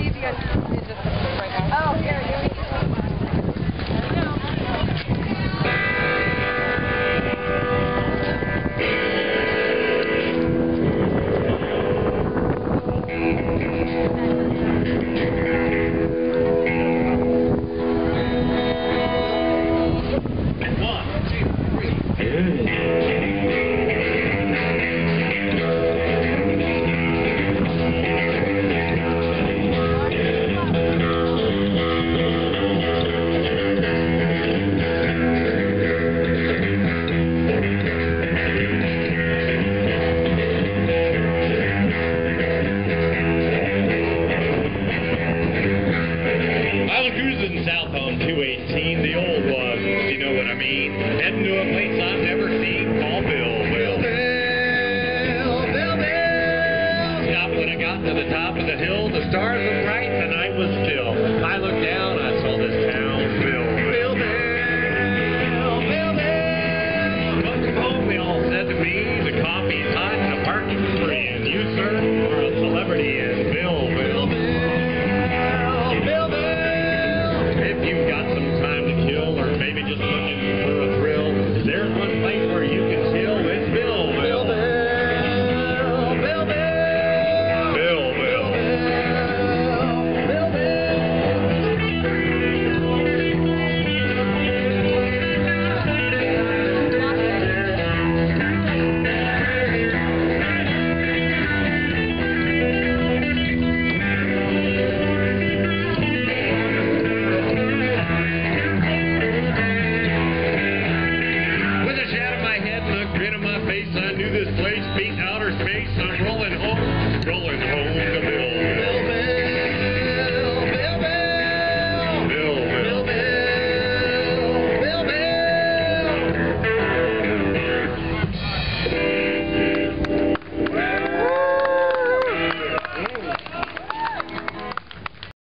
You 218, the old one, you know what I mean. Heading to a place I've never seen called Bill. Bill, Bill, Bill, Bill. Stopped when I got to the top of the hill. The stars were bright, the night was still. I looked down, I saw this town. Bill, Bill, Bill, Bill, Bill. Welcome home, they all said to me. The coffee's hot and the parking's free. And use Thank you. beat outer space